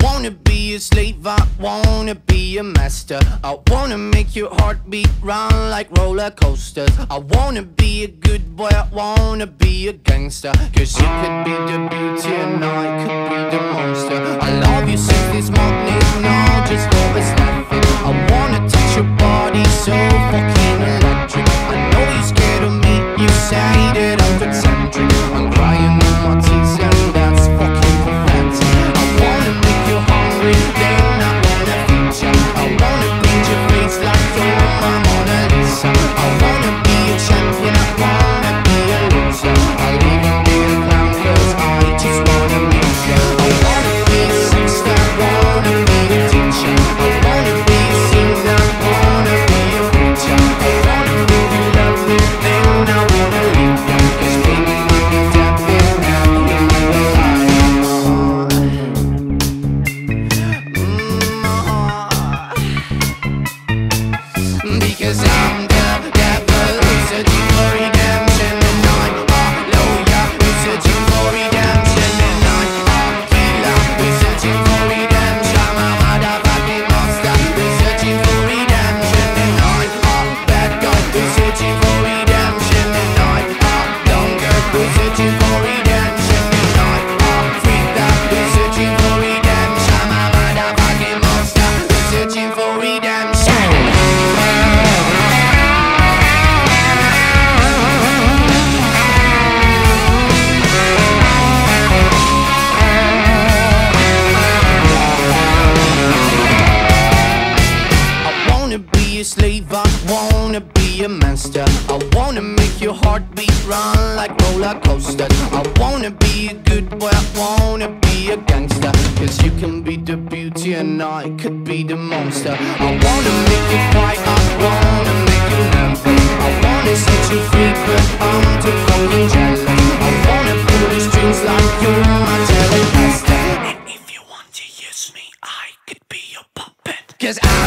wanna be a slave, I wanna be a master. I wanna make your heartbeat run like roller coasters. I wanna be a good boy, I wanna be a gangster. Cause you could be the beauty and I could be the monster. I love you since this morning, Because I'm slave, I wanna be a master. I wanna make your heartbeat run like roller coasters. I wanna be a good boy, I wanna be a gangster. Cause you can be the beauty and I could be the monster. I wanna make you cry, I wanna make you nervous. I wanna set you free, but I'm too fucking jealous. I wanna pull the strings like you're my telecaster. And if you want to use me, I could be your puppet. Cause I